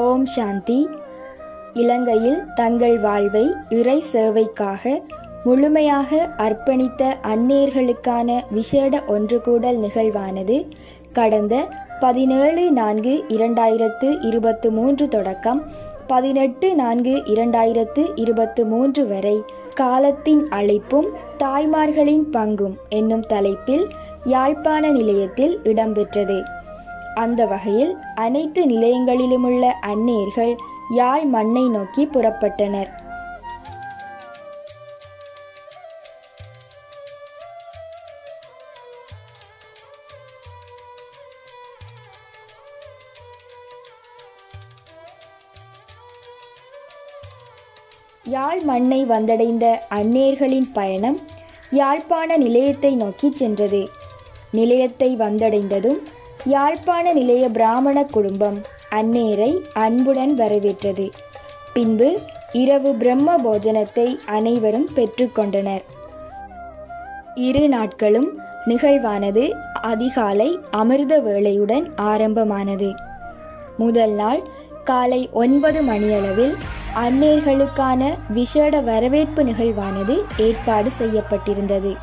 ஓம் சாந்தி. இலங்கையில் தங்கள் வாழ்வை இறை சேவைக்காக முழுமையாக அர்ப்பணித்த அந்நேர்களுக்கான விசேட ஒன்றுகூடல் நிகழ்வானது கடந்த பதினேழு நான்கு இரண்டாயிரத்து இருபத்து மூன்று தொடக்கம் பதினெட்டு நான்கு இரண்டாயிரத்து இருபத்து மூன்று வரை. காலத்தின் அழைப்பும் தாய்மார்களின் பங்கும் என்னும் தலைப்பில் யாழ்ப்பாண நிலையத்தில் இடம்பெற்றது. அந்த வகையில் அனைத்து நிலையங்களிலுமுள்ள அந்நியர்கள் யாழ் மண்ணை நோக்கி புறப்பட்டனர். யாழ் மண்ணை வந்தடைந்த அந்நேர்களின் பயணம் யாழ்ப்பாண நிலையத்தை நோக்கி சென்றது. நிலையத்தை வந்தடைந்ததும் யாழ்ப்பாண நிலைய பிராமண குடும்பம் அந்நேரை அன்புடன் வரவேற்றது. பின்பு இரவு பிரம்ம போஜனத்தை அனைவரும் பெற்றுக்கொண்டனர் இரு நாட்களும் நிகழ்வானது அதிகாலை அமிர்த வேளையுடன் ஆரம்பமானது. முதல் நாள் காலை ஒன்பது மணியளவில் அந்நேர்களுக்கான விசேட வரவேற்பு நிகழ்வானது ஏற்பாடு செய்யப்பட்டிருந்தது.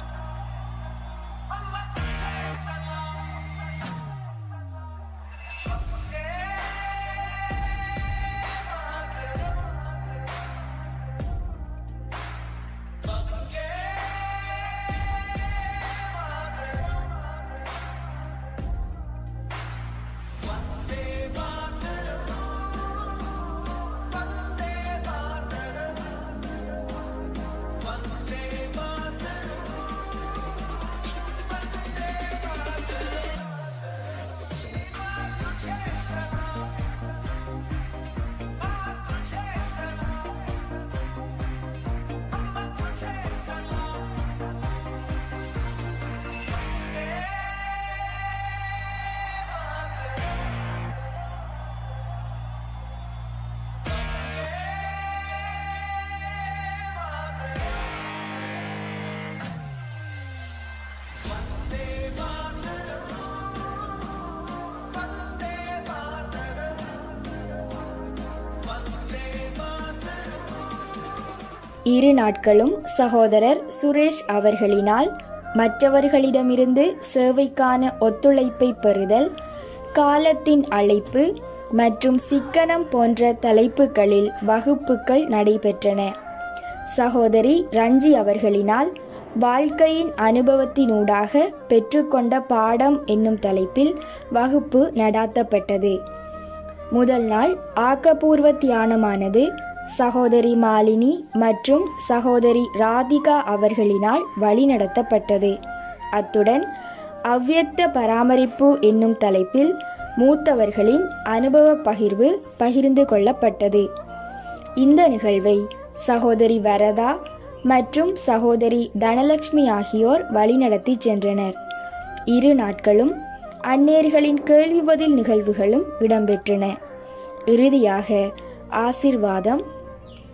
இரு நாட்களும் சகோதரர் சுரேஷ் அவர்களினால் மற்றவர்களிடமிருந்து சேவைக்கான ஒத்துழைப்பை பெறுதல் காலத்தின் அழைப்பு மற்றும் சிக்கனம் போன்ற தலைப்புகளில் வகுப்புகள் நடைபெற்றன. சகோதரி ரஞ்சி அவர்களினால் வாழ்க்கையின் அனுபவத்தினூடாக பெற்றுக்கொண்ட பாடம் என்னும் தலைப்பில் வகுப்பு நடாத்தப்பட்டது. முதல் நாள் ஆக்கப்பூர்வ தியானமானது சகோதரி மாலினி மற்றும் சகோதரி ராதிகா அவர்களினால் வழிநடத்தப்பட்டது. அத்துடன் அவ்வியர்த்த பராமரிப்பு என்னும் தலைப்பில் மூத்தவர்களின் அனுபவ பகிர்வு பகிர்ந்து கொள்ளப்பட்டது. இந்த நிகழ்வை சகோதரி வரதா மற்றும் சகோதரி தனலட்சுமி ஆகியோர் வழிநடத்தி சென்றனர். இரு நாட்களும் அந்நேர்களின் கேள்வி பதில் நிகழ்வுகளும் இடம்பெற்றன. இறுதியாக ஆசிர்வாதம்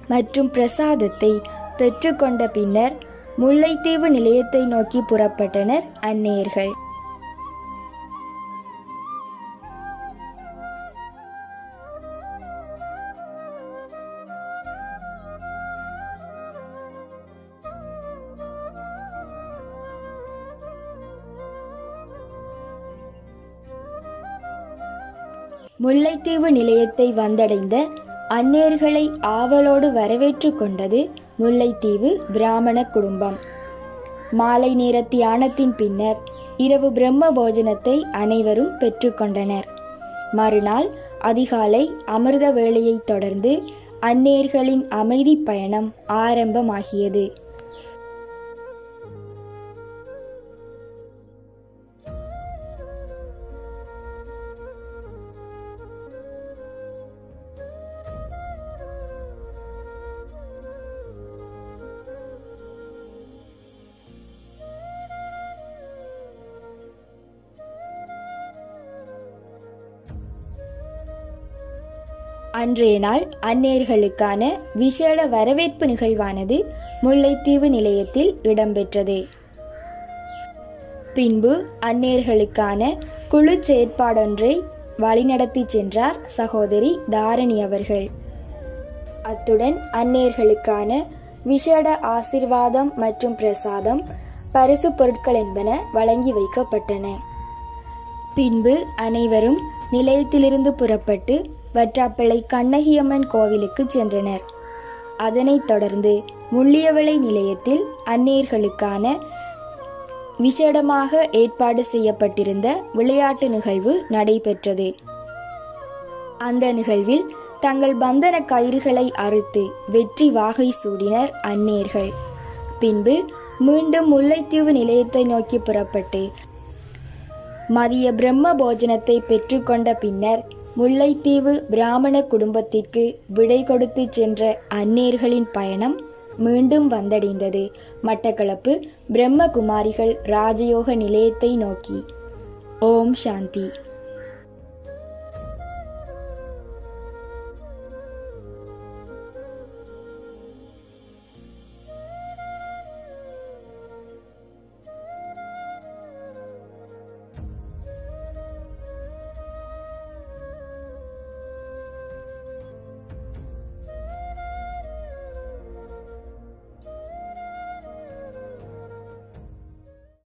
மற்றும் பிரசாதத்தை பெற்றுக்கொண்ட பின்னர் முல்லைத்தீவு நிலையத்தை நோக்கி புறப்பட்டனர் அந்நேயர்கள். முல்லைத்தீவு நிலையத்தை வந்தடைந்த அந்நேர்களை ஆவலோடு வரவேற்று கொண்டது முல்லைத்தீவு பிராமண குடும்பம். மாலை நேர தியானத்தின் பின்னர் இரவு பிரம்ம போஜனத்தை அனைவரும் பெற்றுக்கொண்டனர் மறுநாள் அதிகாலை அமிர்த வேளையைத் தொடர்ந்து அந்நேர்களின் அமைதி பயணம் ஆரம்பமாகியது. அன்றைய நாள் அந்நேர்களுக்கான விசேட வரவேற்பு நிகழ்வானது முல்லைத்தீவு நிலையத்தில் இடம்பெற்றது. பின்பு அந்நேர்களுக்கான குழு செயற்பாடொன்றை வழிநடத்தி சென்றார் சகோதரி தாரணி அவர்கள். அத்துடன் அந்நேர்களுக்கான விசேட ஆசிர்வாதம் மற்றும் பிரசாதம் பரிசு பொருட்கள் என்பன வழங்கி வைக்கப்பட்டன. பின்பு அனைவரும் நிலையத்திலிருந்து புறப்பட்டு வற்றாப்பிள்ளை கண்ணகியம்மன் கோவிலுக்கு சென்றனர். அதனைத் தொடர்ந்து முள்ளியவளை நிலையத்தில் அந்நேர்களுக்கான விசேடமாக ஏற்பாடு செய்யப்பட்டிருந்த விளையாட்டு நிகழ்வு நடைபெற்றது. அந்த நிகழ்வில் தங்கள் பந்தன கயிறுகளை அறுத்து வெற்றி வாகை சூடினர் அந்நேர்கள் பின்பு மீண்டும் முல்லைத்தீவு நிலையத்தை நோக்கி புறப்பட்டு மதிய பிரம்ம போஜனத்தை பெற்றுக்கொண்ட பின்னர் முல்லைத்தீவு பிராமண குடும்பத்திற்கு விடை கொடுத்து சென்ற அந்நேர்களின் பயணம் மீண்டும் வந்தடைந்தது. மட்டக்களப்பு பிரம்மகுமாரிகள் ராஜயோக நிலையத்தை நோக்கி. ஓம் சாந்தி.